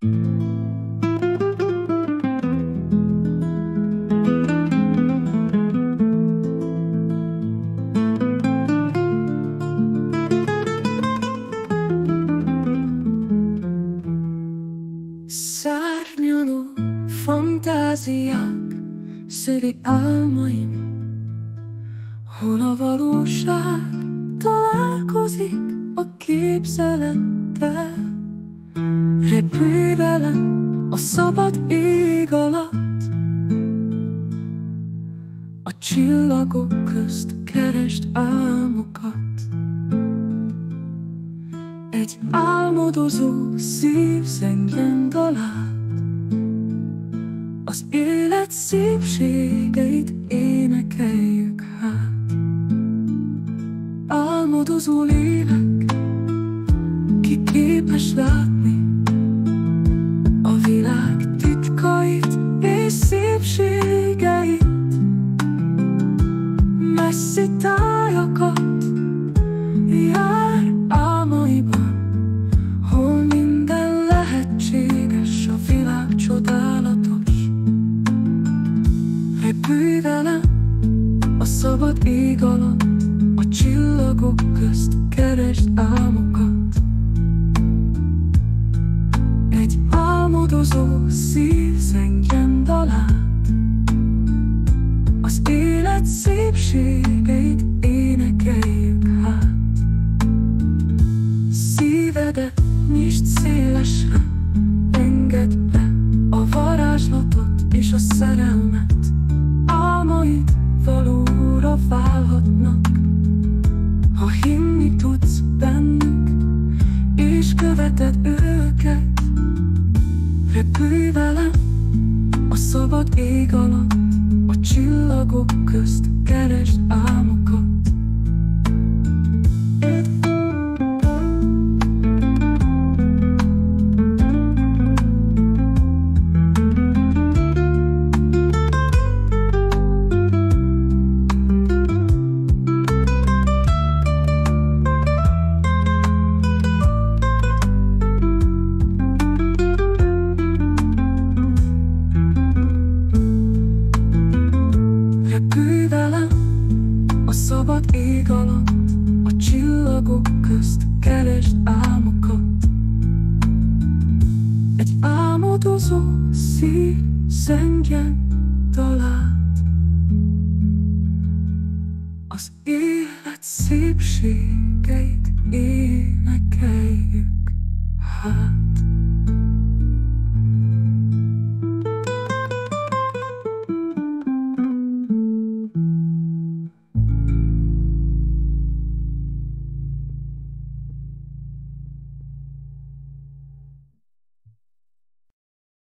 Szárnyaló fantáziák, szöri álmaim. Hol a valóság találkozik a képzelettel Repülj velem a szabad ég alatt. A csillagok közt keresd álmokat. Egy álmodozó szív zengjen Az élet szépségeit énekeljük hát. Álmodozó lélek, ki képes látni Messzi tájakat jár álmaiban Hol minden lehetséges, a világ csodálatos. Repülj velem a szabad ég alatt A csillagok közt keresd álmokat. Egy álmodozó szív követed őket. Repülj velem a szabad ég alatt A csillagok közt keresd álmokat csillagok közt keresd álmokat. Egy álmodozó szív zengjen dalát Az élet szépségeit énekeljük